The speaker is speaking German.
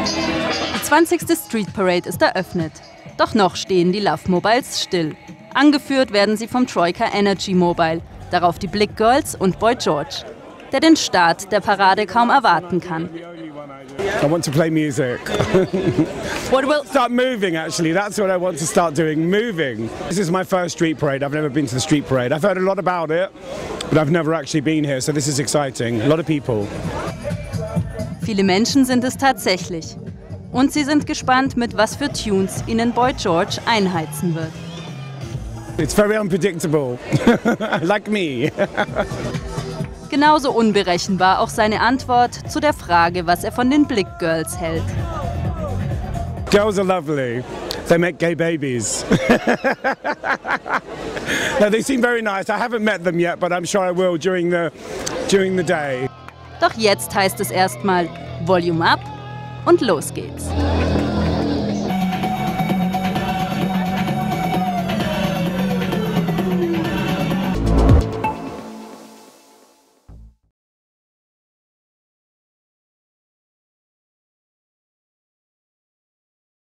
Die 20. Street Parade ist eröffnet. Doch noch stehen die Love Mobiles still. Angeführt werden sie vom Troika Energy Mobile, darauf die Blick Girls und Boy George, der den Start der Parade kaum erwarten kann. I want to play music. What will start moving, actually. That's what I want to start doing, moving. This is my first street parade. I've never been to the street parade. I've heard a lot about it, but I've never actually been here, so this is exciting. A lot of people. Viele Menschen sind es tatsächlich. Und sie sind gespannt, mit was für Tunes ihnen Boy George einheizen wird. It's very unpredictable, like me. Genauso unberechenbar auch seine Antwort zu der Frage, was er von den Blick Girls hält. Girls are lovely. They make gay babies. no, they seem very nice. I haven't met them yet, but I'm sure I will during the, during the day. Doch jetzt heißt es erstmal Volume up und los geht's.